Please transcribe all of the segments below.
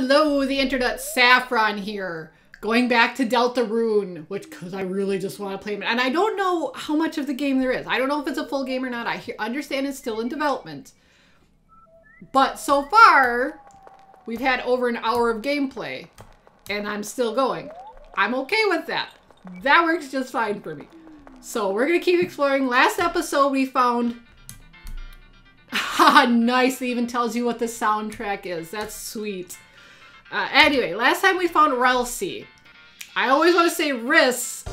Hello, the internet. Saffron here. Going back to Deltarune, which, because I really just want to play it. And I don't know how much of the game there is. I don't know if it's a full game or not. I understand it's still in development. But so far, we've had over an hour of gameplay. And I'm still going. I'm okay with that. That works just fine for me. So we're going to keep exploring. Last episode, we found... Nice. It even tells you what the soundtrack is. That's sweet. Uh, anyway, last time we found Ralsei. I always want to say Riss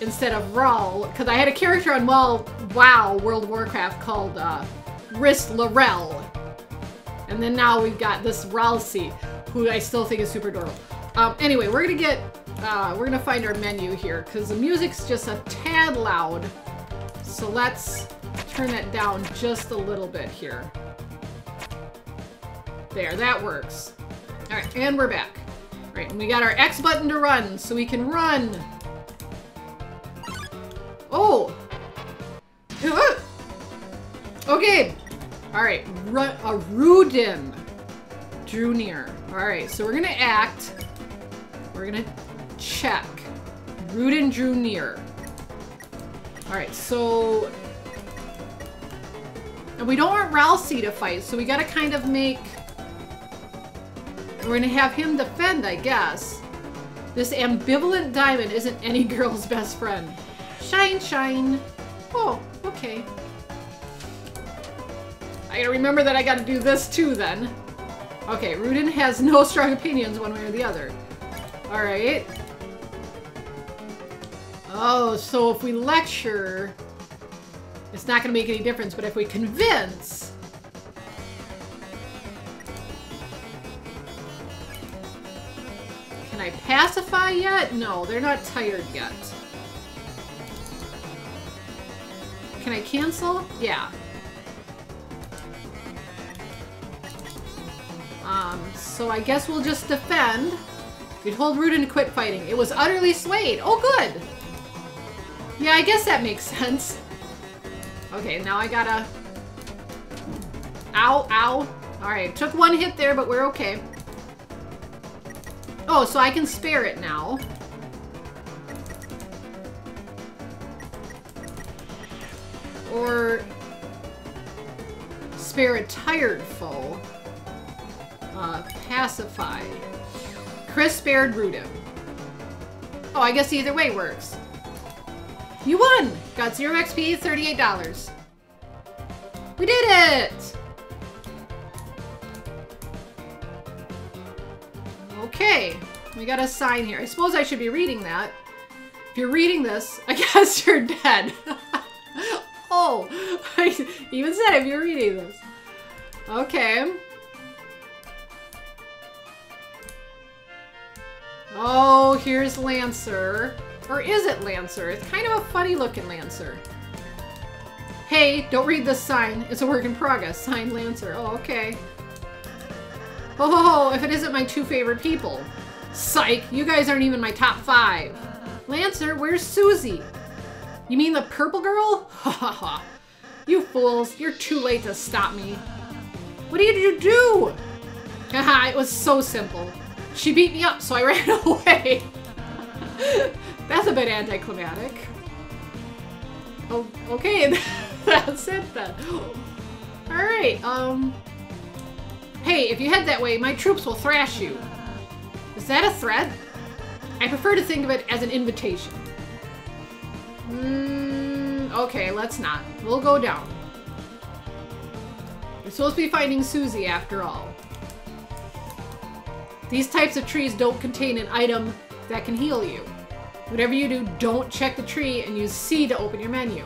instead of Ral, because I had a character on well, WoW, World of Warcraft, called uh, Riss Lorel. And then now we've got this Ralsei, who I still think is super adorable. Um, anyway, we're gonna get, uh, we're gonna find our menu here, because the music's just a tad loud. So let's turn that down just a little bit here. There, that works. All right, and we're back. Right, and we got our X button to run, so we can run. Oh! Okay. All right, a Rudinn drew near. All right, so we're gonna act. We're gonna check. Rudinn drew near. All right, so... And we don't want Ralsei to fight, so we gotta kind of make we're gonna have him defend, I guess. This ambivalent diamond isn't any girl's best friend. Shine, shine. Oh, okay. I gotta remember that I gotta do this too then. Okay, Rudinn has no strong opinions one way or the other. Alright. Oh, so if we lecture, it's not gonna make any difference, but if we convince, pacify yet? No, they're not tired yet. Can I cancel? Yeah. Um, so I guess we'll just defend. We'd hold Rudinn to quit fighting. It was utterly swayed. Oh, good. Yeah, I guess that makes sense. Okay, now I gotta... Ow, ow. Alright, took one hit there, but we're okay. Oh, so I can spare it now. Or spare a tired foe. Uh, pacify. Kris spared Rudinn. Oh, I guess either way works. You won! Got 0 XP, $38. We did it! Okay, we got a sign here. I suppose I should be reading that. If you're reading this, I guess you're dead. oh, I even said if you're reading this. Okay. Oh, here's Lancer. Or is it Lancer? It's kind of a funny looking Lancer. Hey, don't read this sign. It's a work in progress. Signed Lancer. Oh, okay. Oh, if it isn't my two favorite people. Psych, you guys aren't even my top five. Lancer, where's Susie? You mean the purple girl? Ha ha ha. You fools, you're too late to stop me. What did you do? Haha, it was so simple. She beat me up, so I ran away. That's a bit anticlimactic. Oh, okay, that's it then. Alright, um... Hey, if you head that way, my troops will thrash you. Is that a threat? I prefer to think of it as an invitation. Mm, okay, let's not. We'll go down. We're supposed to be finding Susie after all. These types of trees don't contain an item that can heal you. Whatever you do, don't check the tree and use C to open your menu.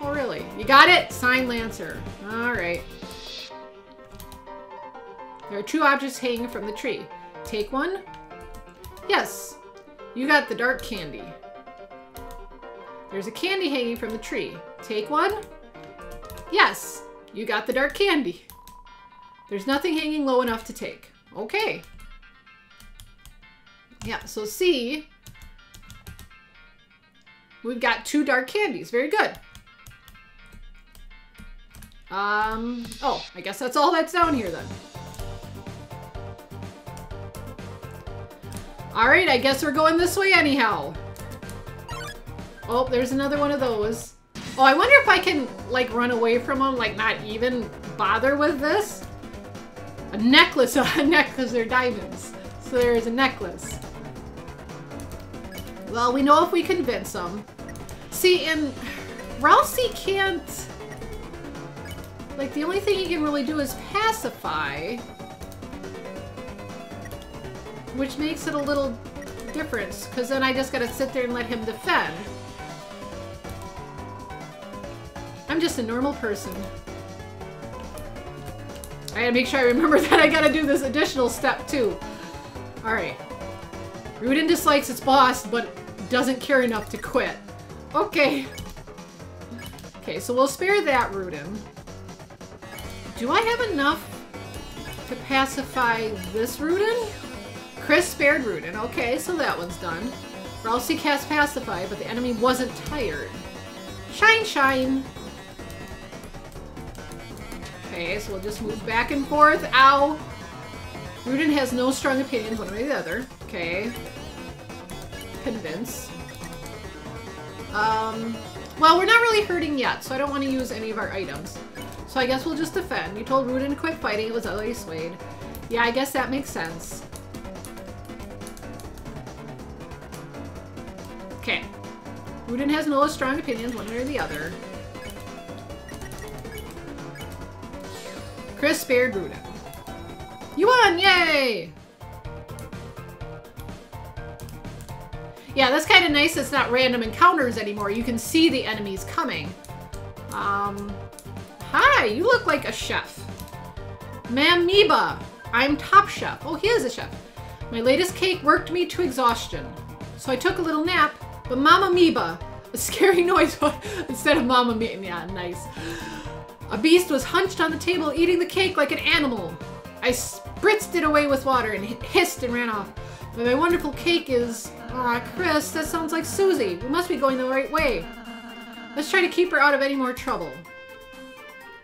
Oh, really? You got it? Sign Lancer. Alright. There are two objects hanging from the tree. Take one. Yes, you got the dark candy. There's a candy hanging from the tree. Take one. Yes, you got the dark candy. There's nothing hanging low enough to take. Okay. Yeah, so C, we've got two dark candies. Very good. Um, oh, I guess that's all that's down here then. Alright, I guess we're going this way anyhow. Oh, there's another one of those. Oh, I wonder if I can, like, run away from them, like, not even bother with this? A necklace, a necklace, they're diamonds. So there is a necklace. Well, we know if we convince them. See, and Ralsei can't... Like, the only thing he can really do is pacify. Which makes it a little difference, because then I just gotta sit there and let him defend. I'm just a normal person. I gotta make sure I remember that I gotta do this additional step too. Alright. Rudinn dislikes its boss, but doesn't care enough to quit. Okay. Okay, so we'll spare that Rudinn. Do I have enough to pacify this Rudinn? Kris spared Rudinn. Okay, so that one's done. Ralsei cast Pacify, but the enemy wasn't tired. Shine, shine! Okay, so we'll just move back and forth. Ow! Rudinn has no strong opinions one way or the other. Okay. Convince. Um, well, we're not really hurting yet, so I don't want to use any of our items. So I guess we'll just defend. You told Rudinn to quit fighting. It was utterly swayed. Yeah, I guess that makes sense. Rudinn has no strong opinions one way or the other. Kris spared Rudinn. You won! Yay! Yeah, that's kind of nice. It's not random encounters anymore. You can see the enemies coming. Um, hi, you look like a chef. Mamiba, I'm top chef. Oh, he is a chef. My latest cake worked me to exhaustion. So I took a little nap, but Mama Miba, a scary noise instead of Mama Miba. Yeah, nice. A beast was hunched on the table eating the cake like an animal. I spritzed it away with water and hissed and ran off. But my wonderful cake is... Aw, Kris, that sounds like Susie. We must be going the right way. Let's try to keep her out of any more trouble.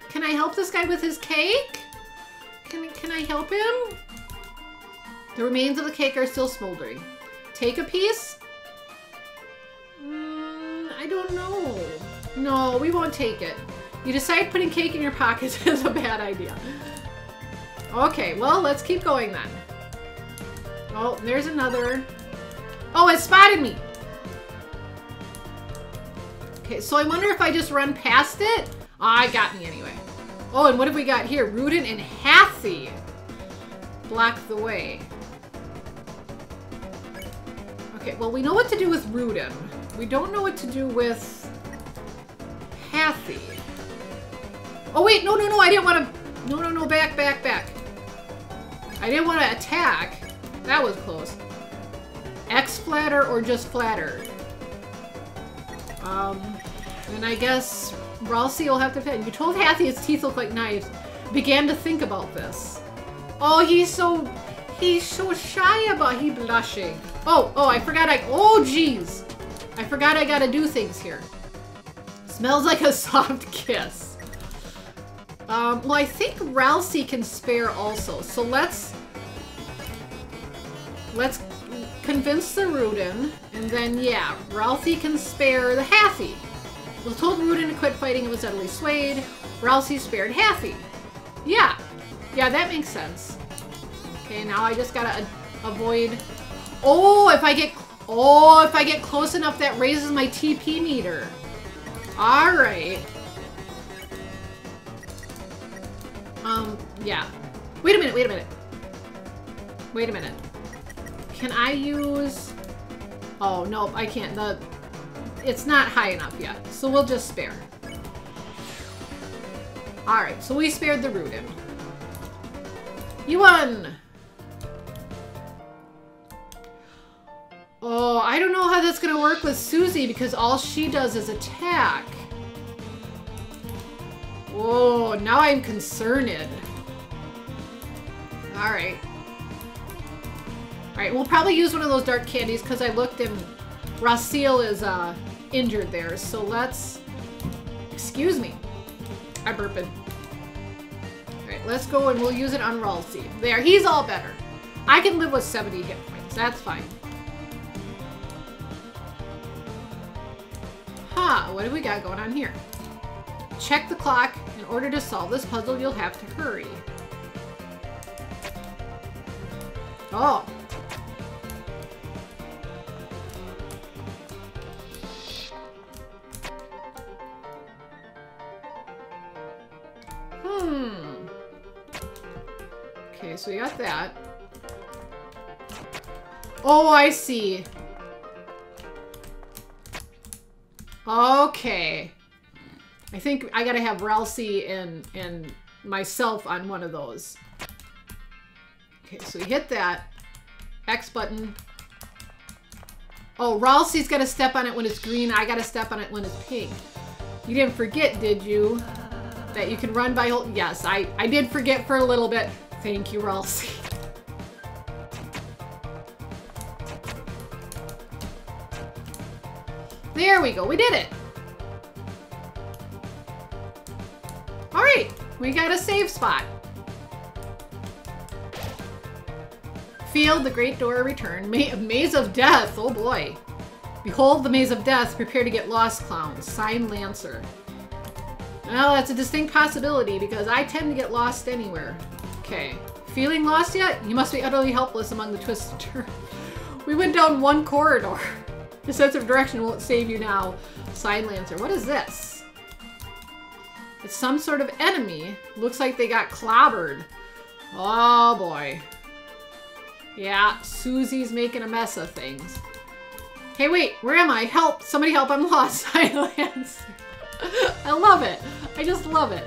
Can I help this guy with his cake? Can, can I help him? The remains of the cake are still smoldering. Take a piece? Know. No, we won't take it. You decide putting cake in your pockets is a bad idea. Okay, well, let's keep going then. Oh, there's another. Oh, it spotted me! Okay, so I wonder if I just run past it? Ah, oh, it got me anyway. Oh, and what have we got here? Rudinn and Hathy block the way. Okay, well, we know what to do with Rudinn. We don't know what to do with Hathy. Oh, wait, no, no, no, I didn't want to... No, no, no, back, back, back. I didn't want to attack. That was close. X flatter or just flatter? Um, and I guess Ralsei will have to fit. You told Hathy his teeth look like knives. Began to think about this. Oh, he's so... He's so shy about he blushing. Oh, oh, I forgot I... Oh, jeez. I forgot I gotta do things here. Smells like a soft kiss. Um, well, I think Ralsei can spare also. So let's... Let's convince the Rudinn. And then, yeah, Ralsei can spare the Hathy. We told Rudinn to quit fighting. It was utterly swayed. Ralsei spared Hathy. Yeah. Yeah, that makes sense. Okay, now I just gotta avoid... Oh, if I get... Oh, if I get close enough, that raises my TP meter. Alright. Um, yeah. Wait a minute, wait a minute. Wait a minute. Can I use... Oh, nope, I can't. The It's not high enough yet, so we'll just spare. Alright, so we spared the Rudinn. You won! Oh, I don't know how that's gonna work with Susie because all she does is attack. Whoa, now I'm concerned. Alright. Alright, we'll probably use one of those dark candies because I looked and Rasil is uh, injured there. So let's... Excuse me. I burped. Alright, let's go and we'll use it on Ralsei. There, he's all better. I can live with 70 hit points. That's fine. Huh, what do we got going on here? Check the clock. In order to solve this puzzle, you'll have to hurry. Oh. Hmm. Okay, so we got that. Oh, I see. Okay. I think I gotta have Ralsei and, and myself on one of those. Okay, so we hit that. X button. Oh, Ralsei's gotta step on it when it's green. I gotta step on it when it's pink. You didn't forget, did you? That you can run by... Yes, I, I did forget for a little bit. Thank you, Ralsei. There we go. We did it. All right. We got a save spot. Field, the great door return. Ma maze of death. Oh boy. Behold the maze of death. Prepare to get lost, clowns. Sign Lancer. Well, that's a distinct possibility because I tend to get lost anywhere. Okay. Feeling lost yet? You must be utterly helpless among the twists and turns. We went down one corridor. The sense of direction won't save you now. Sign Lancer. What is this? It's some sort of enemy. Looks like they got clobbered. Oh boy. Yeah, Susie's making a mess of things. Hey, wait, where am I? Help! Somebody help, I'm lost. Sign Lancer. I love it. I just love it.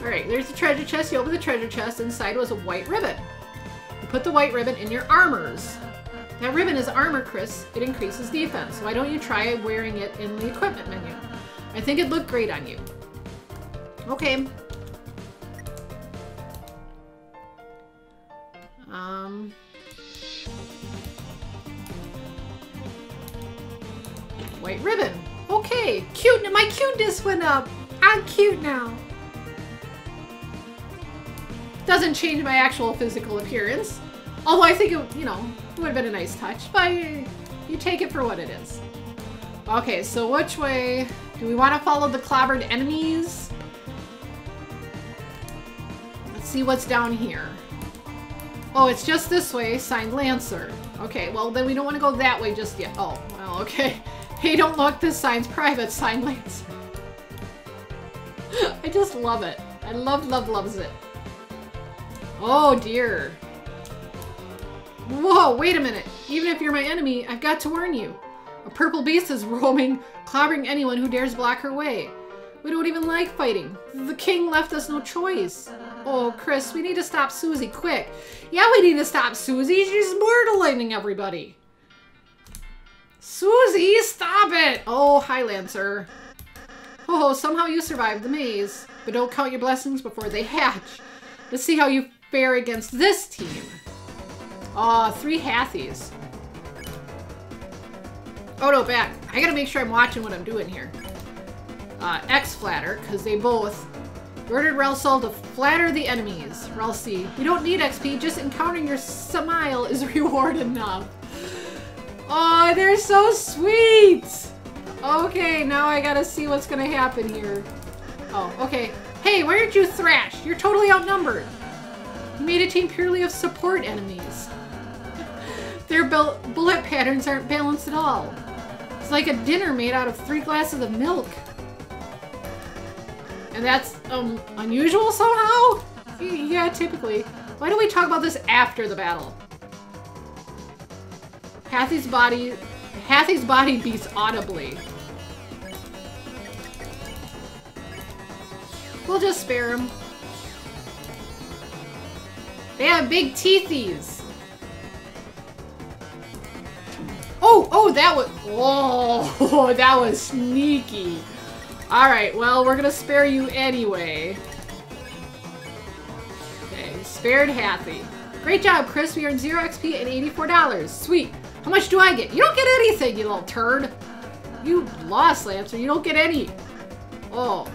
Alright, there's the treasure chest. You open the treasure chest. Inside was a white ribbon. You put the white ribbon in your armors. That ribbon is armor, Kris. It increases defense. Why don't you try wearing it in the equipment menu? I think it'd look great on you. Okay. Um... White ribbon. Okay, cute. My cuteness went up. I'm cute now. Doesn't change my actual physical appearance. Although I think it, you know, it would have been a nice touch, but you take it for what it is. Okay, so which way? Do we want to follow the clobbered enemies? Let's see what's down here. Oh, it's just this way, signed Lancer. Okay, well then we don't want to go that way just yet. Oh, well, okay. Hey, don't look, this sign's private, signed Lancer. I just love it. I love, love, loves it. Oh dear. Whoa, wait a minute. Even if you're my enemy, I've got to warn you. A purple beast is roaming, clobbering anyone who dares block her way. We don't even like fighting. The king left us no choice. Oh, Kris, we need to stop Susie, quick. Yeah, we need to stop Susie. She's murdering everybody. Susie, stop it! Oh, Highlancer. Oh, somehow you survived the maze. But don't count your blessings before they hatch. Let's see how you fare against this team. Oh, three Hathies. Oh no, back. I gotta make sure I'm watching what I'm doing here. Uh, X-Flatter, because they both murdered Relsol to flatter the enemies. Ralsei, you don't need XP, just encountering your smile is reward enough. Oh, they're so sweet! Okay, now I gotta see what's gonna happen here. Oh, okay. Hey, why aren't you thrashed? You're totally outnumbered. You made a team purely of support enemies. Their bullet patterns aren't balanced at all. It's like a dinner made out of three glasses of milk. And that's um, unusual somehow? Yeah, typically. Why don't we talk about this after the battle? Hathy's body... Hathy's body beats audibly. We'll just spare him. They have big teethies. Oh, oh, that was, oh, that was sneaky. All right, well, we're gonna spare you anyway. Okay, spared Hathy. Great job, Kris. We earned zero XP and $84. Sweet. How much do I get? You don't get anything, you little turd. You lost, Lancer. You don't get any. Oh.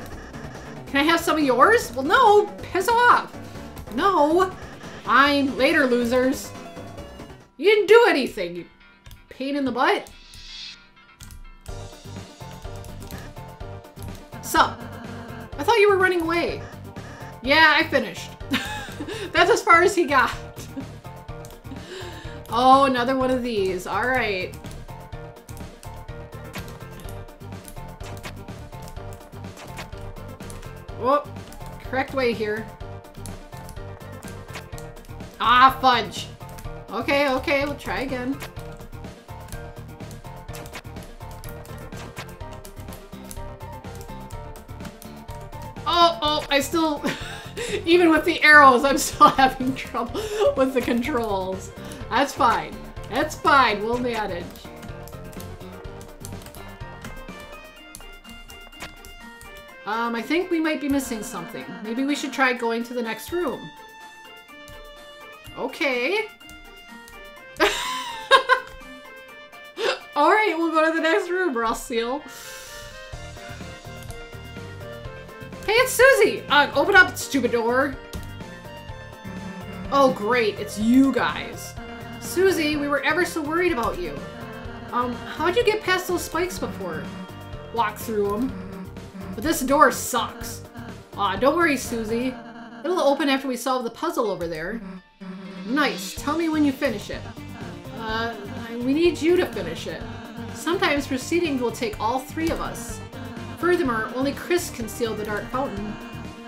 Can I have some of yours? Well, no. Piss off. No. Fine. Later, losers. You didn't do anything, you pain in the butt. Sup? I thought you were running away. Yeah, I finished. That's as far as he got. oh, another one of these. All right. Oh, correct way here. Ah, fudge. Okay, okay, we'll try again. I still, even with the arrows, I'm still having trouble with the controls. That's fine. That's fine, we'll manage. Um, I think we might be missing something. Maybe we should try going to the next room. Okay. Alright, we'll go to the next room, Ross Seal. Hey, it's Susie! Uh, open up, stupid door. Oh, great, it's you guys. Susie, we were ever so worried about you. Um, how'd you get past those spikes before? Walk through them. But this door sucks. Aw, don't worry, Susie. It'll open after we solve the puzzle over there. Nice. Tell me when you finish it. Uh, we need you to finish it. Sometimes proceedings will take all three of us. Furthermore, only Kris can seal the Dark Fountain.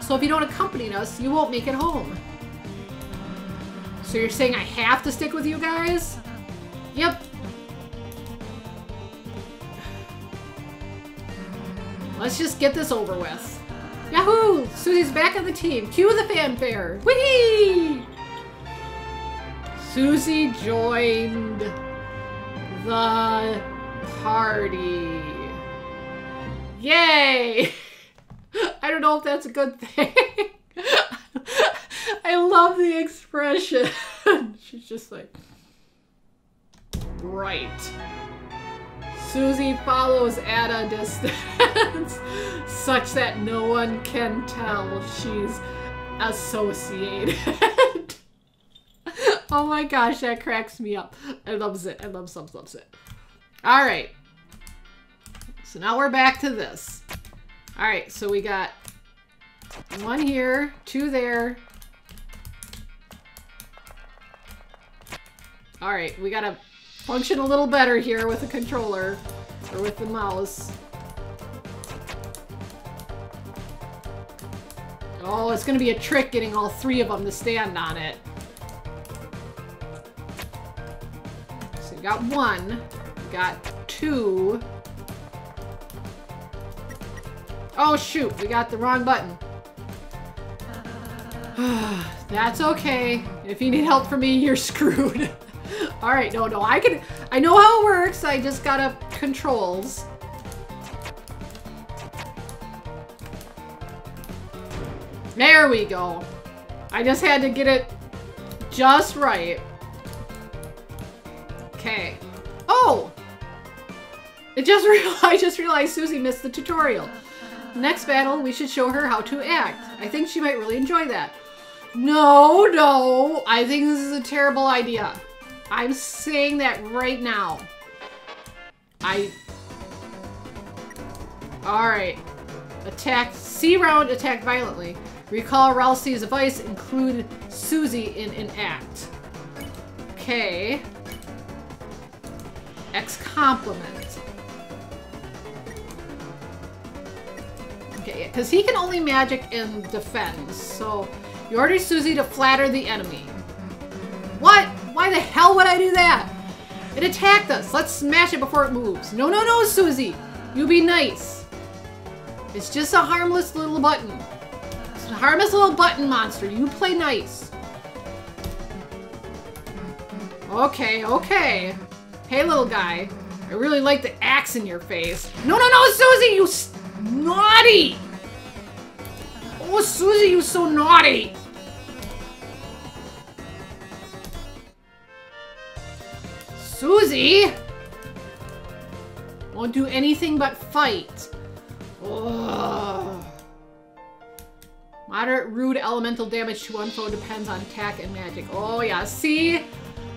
So if you don't accompany us, you won't make it home. So you're saying I have to stick with you guys? Yep, Let's just get this over with. Yahoo! Susie's back on the team. Cue the fanfare. Whee! Susie joined the party. Yay! I don't know if that's a good thing. I love the expression. She's just like, right. Susie follows at a distance, such that no one can tell she's associated. oh my gosh, that cracks me up. I loves it. I love some loves it. All right. So now we're back to this. All right, so we got one here, two there. All right, we gotta function a little better here with the controller or with the mouse. Oh, it's gonna be a trick getting all three of them to stand on it. So we got one, we got two. Oh shoot, we got the wrong button. That's okay. If you need help from me, you're screwed. All right, no, no, I can, I know how it works. I just gotta controls. There we go. I just had to get it just right. Okay. Oh! It just I just realized Susie missed the tutorial. Next battle, we should show her how to act. I think she might really enjoy that. No, no. I think this is a terrible idea. I'm saying that right now. I... Alright. Attack. C round, attack violently. Recall Ralsei's advice, include Susie in an act. Okay. X compliment. Okay, because he can only magic and defend, so you order Susie to flatter the enemy. What? Why the hell would I do that? It attacked us. Let's smash it before it moves. No, no, no, Susie. You be nice. It's just a harmless little button. It's a harmless little button monster. You play nice. Okay, okay. Hey, little guy. I really like the axe in your face. No, no, no, Susie, you naughty! Oh, Susie, you're so naughty! Susie! Won't do anything but fight. Ugh. Moderate rude elemental damage to one foe depends on attack and magic. Oh yeah, see?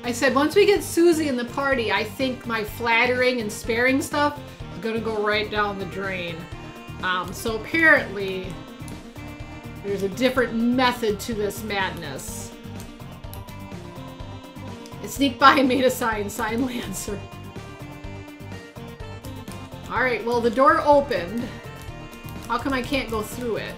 I said once we get Susie in the party, I think my flattering and sparing stuff is gonna go right down the drain. Um, so apparently, there's a different method to this madness. I sneaked by and made a sign, sign Lancer. Alright, well the door opened. How come I can't go through it?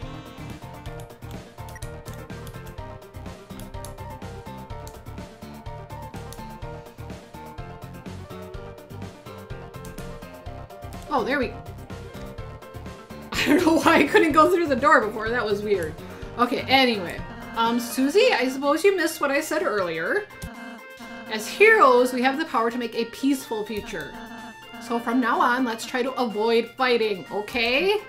Oh, there we... I don't know why I couldn't go through the door before. That was weird. Okay, anyway. Um, Susie, I suppose you missed what I said earlier. As heroes, we have the power to make a peaceful future. So from now on, let's try to avoid fighting, okay?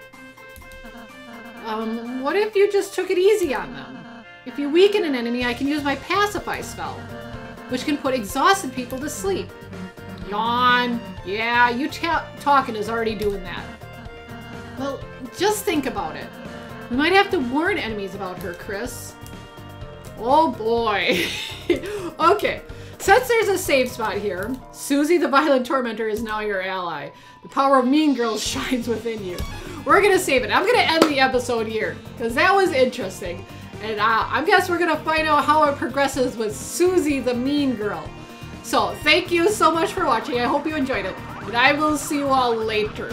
Um, what if you just took it easy on them? If you weaken an enemy, I can use my Pacify spell, which can put exhausted people to sleep. Yawn. Yeah, you talking is already doing that. Well, just think about it. We might have to warn enemies about her, Kris. Oh boy. okay, since there's a safe spot here, Susie the Violent Tormentor is now your ally. The power of Mean Girls shines within you. We're gonna save it. I'm gonna end the episode here, because that was interesting. And uh, I guess we're gonna find out how it progresses with Susie the Mean Girl. So, thank you so much for watching. I hope you enjoyed it. And I will see you all later.